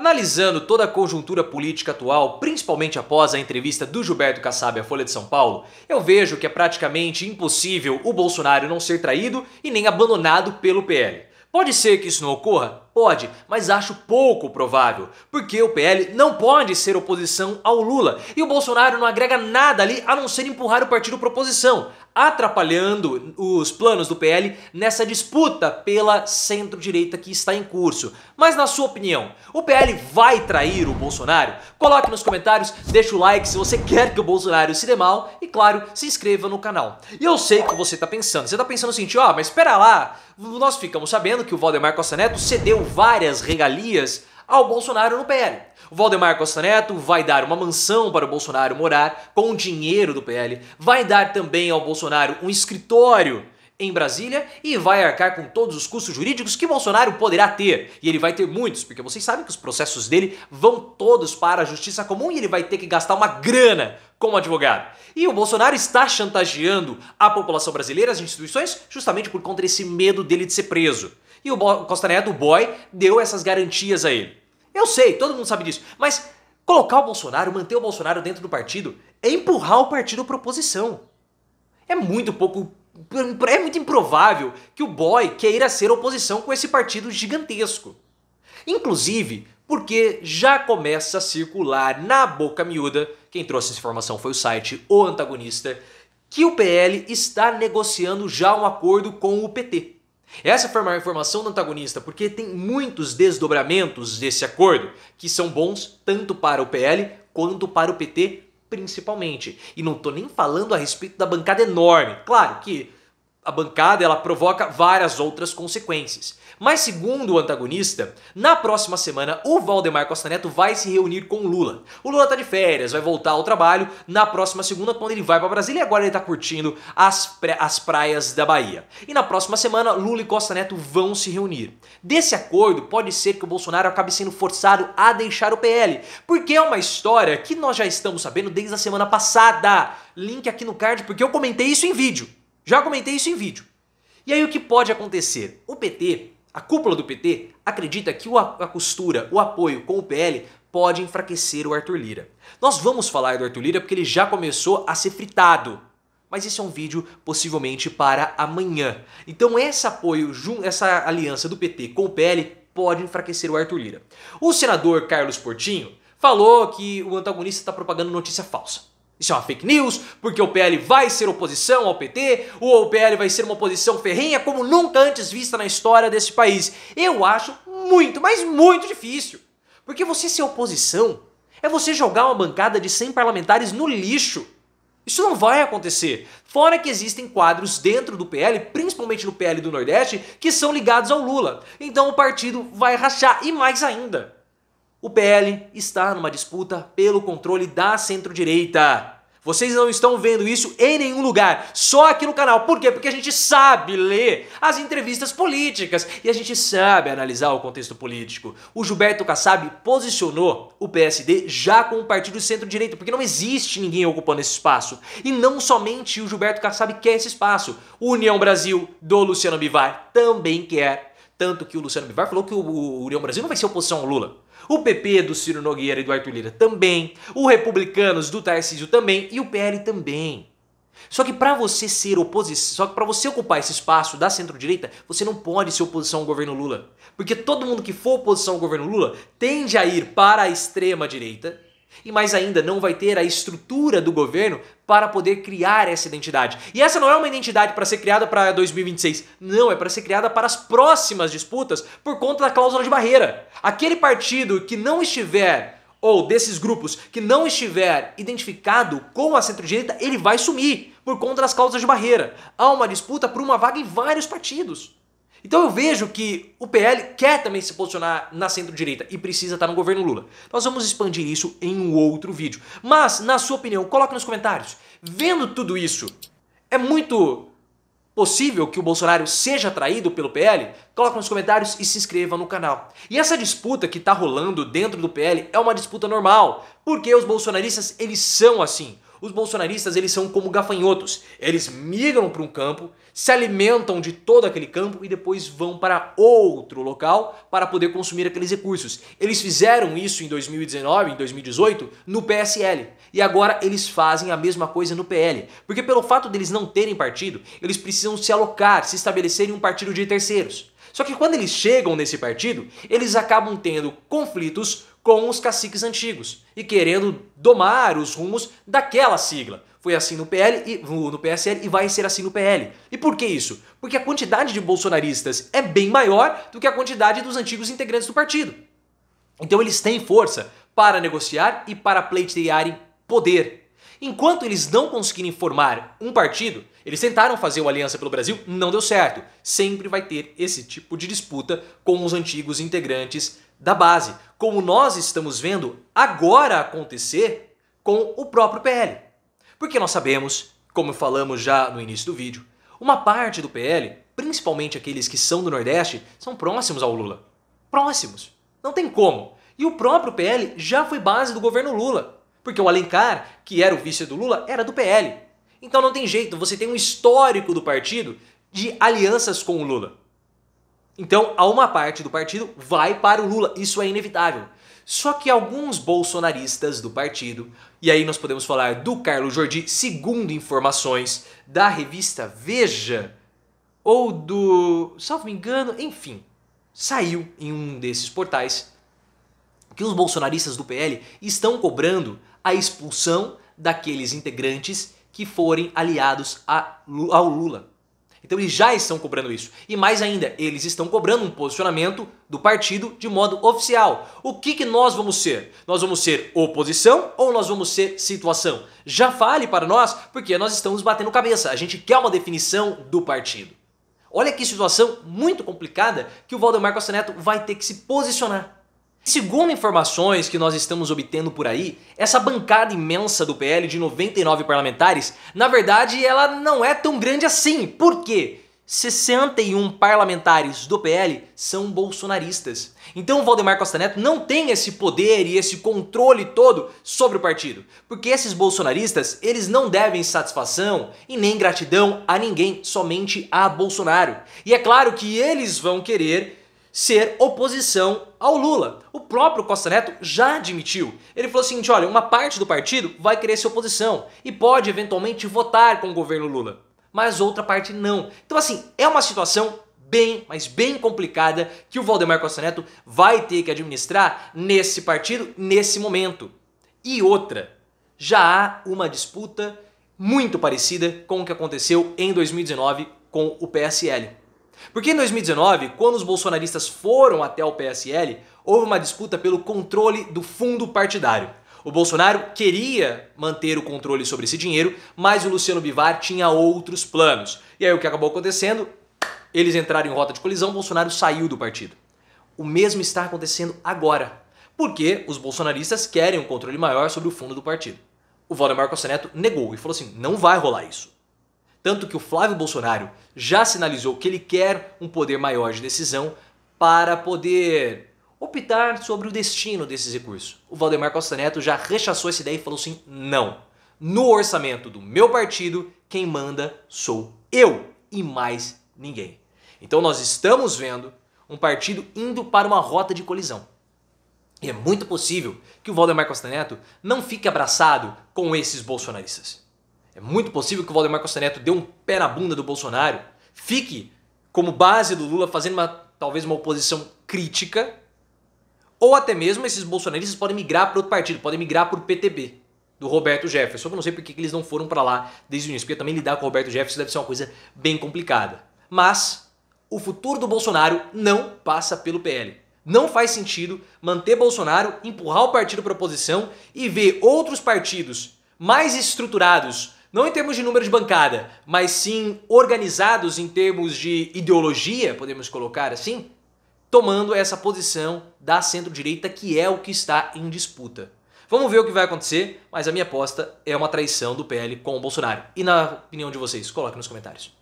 Analisando toda a conjuntura política atual, principalmente após a entrevista do Gilberto Kassab à Folha de São Paulo, eu vejo que é praticamente impossível o Bolsonaro não ser traído e nem abandonado pelo PL. Pode ser que isso não ocorra? Pode, mas acho pouco provável, porque o PL não pode ser oposição ao Lula e o Bolsonaro não agrega nada ali a não ser empurrar o partido para oposição atrapalhando os planos do PL nessa disputa pela centro-direita que está em curso. Mas na sua opinião, o PL vai trair o Bolsonaro? Coloque nos comentários, deixa o like se você quer que o Bolsonaro se dê mal e claro, se inscreva no canal. E eu sei que você está pensando, você está pensando assim, ó, oh, mas espera lá, nós ficamos sabendo que o Valdemar Costa Neto cedeu várias regalias ao Bolsonaro no PL. O Valdemar Costa Neto vai dar uma mansão para o Bolsonaro morar com o dinheiro do PL, vai dar também ao Bolsonaro um escritório em Brasília e vai arcar com todos os custos jurídicos que Bolsonaro poderá ter. E ele vai ter muitos, porque vocês sabem que os processos dele vão todos para a justiça comum e ele vai ter que gastar uma grana como advogado. E o Bolsonaro está chantageando a população brasileira, as instituições, justamente por conta desse medo dele de ser preso. E o Costa Neto, o boy, deu essas garantias a ele. Eu sei, todo mundo sabe disso, mas colocar o Bolsonaro, manter o Bolsonaro dentro do partido, é empurrar o partido para oposição. É muito pouco. É muito improvável que o boy queira ser oposição com esse partido gigantesco. Inclusive, porque já começa a circular na boca miúda, quem trouxe essa informação foi o site O Antagonista, que o PL está negociando já um acordo com o PT. Essa foi uma informação do antagonista, porque tem muitos desdobramentos desse acordo que são bons tanto para o PL quanto para o PT, principalmente. E não estou nem falando a respeito da bancada enorme. Claro que a bancada ela provoca várias outras consequências. Mas segundo o antagonista, na próxima semana o Valdemar Costa Neto vai se reunir com o Lula. O Lula tá de férias, vai voltar ao trabalho na próxima segunda quando ele vai para Brasília e agora ele tá curtindo as, as praias da Bahia. E na próxima semana Lula e Costa Neto vão se reunir. Desse acordo pode ser que o Bolsonaro acabe sendo forçado a deixar o PL, porque é uma história que nós já estamos sabendo desde a semana passada. Link aqui no card porque eu comentei isso em vídeo. Já comentei isso em vídeo. E aí o que pode acontecer? O PT, a cúpula do PT, acredita que a costura, o apoio com o PL pode enfraquecer o Arthur Lira. Nós vamos falar do Arthur Lira porque ele já começou a ser fritado. Mas esse é um vídeo possivelmente para amanhã. Então esse apoio, essa aliança do PT com o PL pode enfraquecer o Arthur Lira. O senador Carlos Portinho falou que o antagonista está propagando notícia falsa. Isso é uma fake news, porque o PL vai ser oposição ao PT, ou o PL vai ser uma oposição ferrenha como nunca antes vista na história desse país. Eu acho muito, mas muito difícil. Porque você ser oposição é você jogar uma bancada de 100 parlamentares no lixo. Isso não vai acontecer. Fora que existem quadros dentro do PL, principalmente no PL do Nordeste, que são ligados ao Lula. Então o partido vai rachar e mais ainda. O PL está numa disputa pelo controle da centro-direita. Vocês não estão vendo isso em nenhum lugar, só aqui no canal. Por quê? Porque a gente sabe ler as entrevistas políticas e a gente sabe analisar o contexto político. O Gilberto Kassab posicionou o PSD já com o partido centro-direita, porque não existe ninguém ocupando esse espaço. E não somente o Gilberto Kassab quer esse espaço. O União Brasil do Luciano Bivar também quer. Tanto que o Luciano Bivar falou que o União Brasil não vai ser oposição ao Lula. O PP do Ciro Nogueira e do Arthur Lira também. O Republicanos do Tarcísio também. E o PL também. Só que para você ser oposição, só que para você ocupar esse espaço da centro-direita, você não pode ser oposição ao governo Lula. Porque todo mundo que for oposição ao governo Lula tende a ir para a extrema direita e mais ainda, não vai ter a estrutura do governo para poder criar essa identidade. E essa não é uma identidade para ser criada para 2026. Não, é para ser criada para as próximas disputas por conta da cláusula de barreira. Aquele partido que não estiver ou desses grupos que não estiver identificado com a centro-direita, ele vai sumir por conta das cláusulas de barreira. Há uma disputa por uma vaga em vários partidos. Então eu vejo que o PL quer também se posicionar na centro-direita e precisa estar no governo Lula. Nós vamos expandir isso em um outro vídeo. Mas, na sua opinião, coloque nos comentários. Vendo tudo isso, é muito possível que o Bolsonaro seja traído pelo PL? Coloque nos comentários e se inscreva no canal. E essa disputa que está rolando dentro do PL é uma disputa normal, porque os bolsonaristas eles são assim. Os bolsonaristas, eles são como gafanhotos. Eles migram para um campo, se alimentam de todo aquele campo e depois vão para outro local para poder consumir aqueles recursos. Eles fizeram isso em 2019, em 2018, no PSL. E agora eles fazem a mesma coisa no PL. Porque pelo fato deles não terem partido, eles precisam se alocar, se estabelecerem um partido de terceiros. Só que quando eles chegam nesse partido, eles acabam tendo conflitos com os caciques antigos e querendo domar os rumos daquela sigla. Foi assim no PL e no PSL e vai ser assim no PL. E por que isso? Porque a quantidade de bolsonaristas é bem maior do que a quantidade dos antigos integrantes do partido. Então eles têm força para negociar e para pleitearem poder. Enquanto eles não conseguirem formar um partido, eles tentaram fazer uma aliança pelo Brasil, não deu certo. Sempre vai ter esse tipo de disputa com os antigos integrantes da base, como nós estamos vendo agora acontecer com o próprio PL. Porque nós sabemos, como falamos já no início do vídeo, uma parte do PL, principalmente aqueles que são do Nordeste, são próximos ao Lula. Próximos. Não tem como. E o próprio PL já foi base do governo Lula. Porque o Alencar, que era o vice do Lula, era do PL. Então não tem jeito, você tem um histórico do partido de alianças com o Lula. Então, a uma parte do partido vai para o Lula, isso é inevitável. Só que alguns bolsonaristas do partido, e aí nós podemos falar do Carlos Jordi, segundo informações da revista Veja, ou do, salvo me engano, enfim, saiu em um desses portais que os bolsonaristas do PL estão cobrando a expulsão daqueles integrantes que forem aliados ao Lula. Então eles já estão cobrando isso. E mais ainda, eles estão cobrando um posicionamento do partido de modo oficial. O que, que nós vamos ser? Nós vamos ser oposição ou nós vamos ser situação? Já fale para nós, porque nós estamos batendo cabeça. A gente quer uma definição do partido. Olha que situação muito complicada que o Valdemar Costa Neto vai ter que se posicionar. Segundo informações que nós estamos obtendo por aí, essa bancada imensa do PL de 99 parlamentares, na verdade ela não é tão grande assim. Por quê? 61 parlamentares do PL são bolsonaristas. Então o Valdemar Costa Neto não tem esse poder e esse controle todo sobre o partido. Porque esses bolsonaristas, eles não devem satisfação e nem gratidão a ninguém, somente a Bolsonaro. E é claro que eles vão querer ser oposição ao Lula. O próprio Costa Neto já admitiu. Ele falou o seguinte: olha, uma parte do partido vai querer ser oposição e pode eventualmente votar com o governo Lula, mas outra parte não. Então, assim, é uma situação bem, mas bem complicada que o Valdemar Costa Neto vai ter que administrar nesse partido, nesse momento. E outra, já há uma disputa muito parecida com o que aconteceu em 2019 com o PSL. Porque em 2019, quando os bolsonaristas foram até o PSL, houve uma disputa pelo controle do fundo partidário. O Bolsonaro queria manter o controle sobre esse dinheiro, mas o Luciano Bivar tinha outros planos. E aí o que acabou acontecendo? Eles entraram em rota de colisão, Bolsonaro saiu do partido. O mesmo está acontecendo agora, porque os bolsonaristas querem um controle maior sobre o fundo do partido. O Valdemar Costa Neto negou e falou assim: não vai rolar isso. Tanto que o Flávio Bolsonaro já sinalizou que ele quer um poder maior de decisão para poder optar sobre o destino desses recursos. O Valdemar Costa Neto já rechaçou essa ideia e falou assim: não. No orçamento do meu partido, quem manda sou eu e mais ninguém. Então nós estamos vendo um partido indo para uma rota de colisão. E é muito possível que o Valdemar Costa Neto não fique abraçado com esses bolsonaristas. É muito possível que o Valdemar Costa Neto dê um pé na bunda do Bolsonaro, fique como base do Lula fazendo uma, talvez uma oposição crítica, ou até mesmo esses bolsonaristas podem migrar para outro partido, podem migrar para o PTB, do Roberto Jefferson. Eu não sei por que eles não foram para lá desde o início, porque também lidar com o Roberto Jefferson deve ser uma coisa bem complicada. Mas o futuro do Bolsonaro não passa pelo PL. Não faz sentido manter Bolsonaro, empurrar o partido para oposição e ver outros partidos mais estruturados, não em termos de número de bancada, mas sim organizados em termos de ideologia, podemos colocar assim, tomando essa posição da centro-direita que é o que está em disputa. Vamos ver o que vai acontecer, mas a minha aposta é uma traição do PL com o Bolsonaro. E na opinião de vocês, coloque nos comentários.